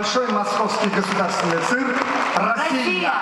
Большой московский государственный цирк «Россия».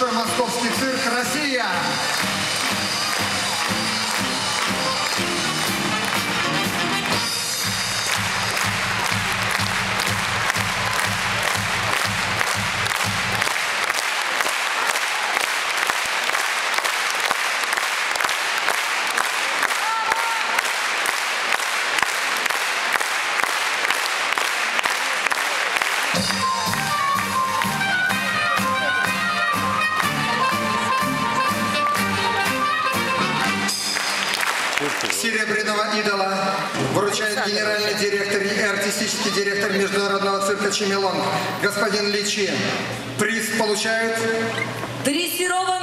Московский цирк Серебряного идола вручает генеральный директор и артистический директор Международного цирка «Чемелон» господин Личи. Приз получают Дрессированные